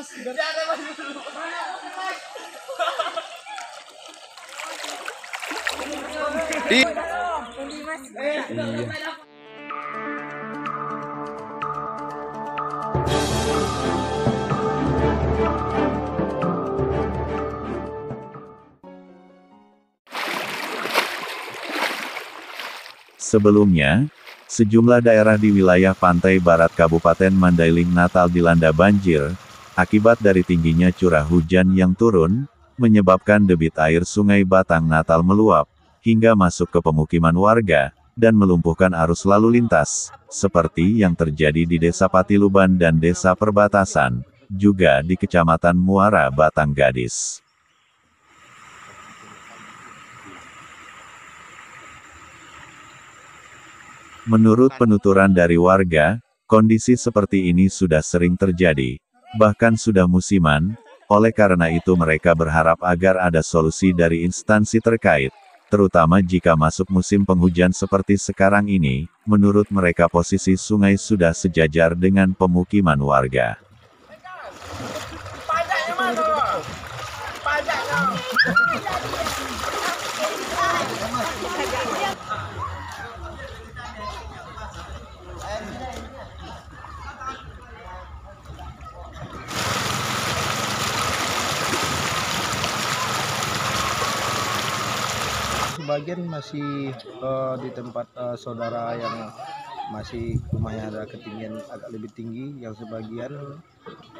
mas. Jangan mas. Iya. Sebelumnya, sejumlah daerah di wilayah pantai barat Kabupaten Mandailing Natal dilanda banjir, akibat dari tingginya curah hujan yang turun, menyebabkan debit air sungai Batang Natal meluap, hingga masuk ke pemukiman warga, dan melumpuhkan arus lalu lintas, seperti yang terjadi di Desa Patiluban dan Desa Perbatasan, juga di Kecamatan Muara Batang Gadis. Menurut penuturan dari warga, kondisi seperti ini sudah sering terjadi, bahkan sudah musiman, oleh karena itu mereka berharap agar ada solusi dari instansi terkait, terutama jika masuk musim penghujan seperti sekarang ini, menurut mereka posisi sungai sudah sejajar dengan pemukiman warga. Sebagian masih eh, di tempat eh, saudara yang masih rumahnya ada ketinggian agak lebih tinggi yang sebagian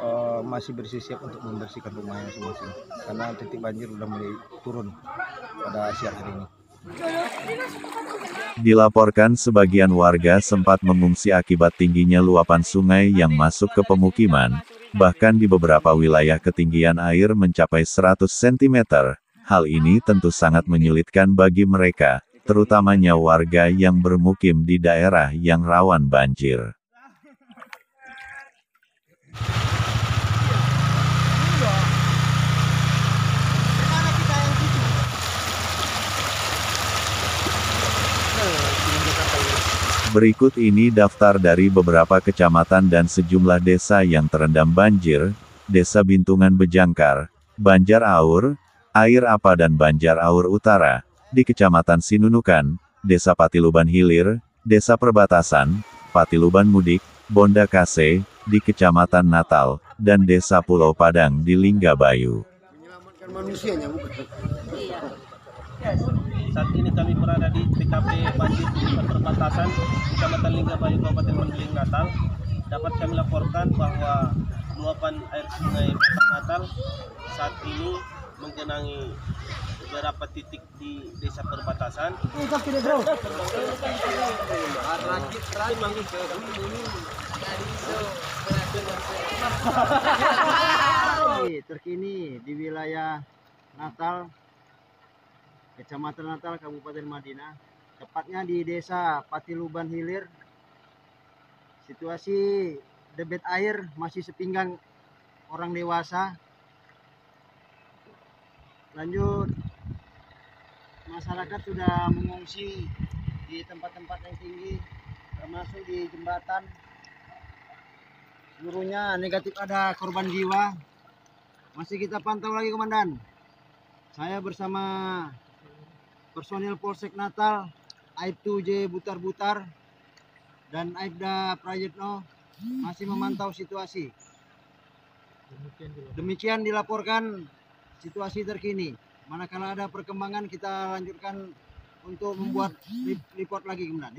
eh, masih bersiap untuk membersihkan rumahnya masing-masing karena titik banjir sudah mulai turun pada siang hari ini. Dilaporkan sebagian warga sempat mengungsi akibat tingginya luapan sungai yang masuk ke pemukiman, bahkan di beberapa wilayah ketinggian air mencapai 100 cm. Hal ini tentu sangat menyulitkan bagi mereka, terutamanya warga yang bermukim di daerah yang rawan banjir. Berikut ini daftar dari beberapa kecamatan dan sejumlah desa yang terendam banjir, Desa Bintungan Bejangkar, Banjar Aur, Air Apa dan Banjar Aur Utara, di Kecamatan Sinunukan, Desa Patiluban Hilir, Desa Perbatasan, Patiluban Mudik, Bonda Kase, di Kecamatan Natal, dan Desa Pulau Padang di Linggabayu. Menyelamatkan manusianya bukan? Saat ini kami berada di TKP banjir perbatasan Kecamatan Linggabayu Kabupaten Mandailing Natal. Dapat kami laporkan bahwa luapan air sungai Batang Natal saat ini menggenangi beberapa titik di desa perbatasan. terkini di wilayah Natal, Kecamatan Natal, Kabupaten Madinah, tepatnya di Desa Patiluban Hilir. Situasi debit air masih sepinggang orang dewasa. Lanjut, masyarakat sudah mengungsi di tempat-tempat yang tinggi, termasuk di jembatan. Seluruhnya negatif ada korban jiwa. Masih kita pantau lagi komandan. Saya bersama personil Polsek Natal, Aibtu J Butar-Butar dan Aibda Prayitno masih memantau situasi. Demikian dilaporkan situasi terkini. Manakala ada perkembangan kita lanjutkan untuk membuat report lagi kemudian.